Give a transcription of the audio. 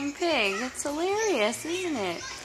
flying pig. It's hilarious, isn't it?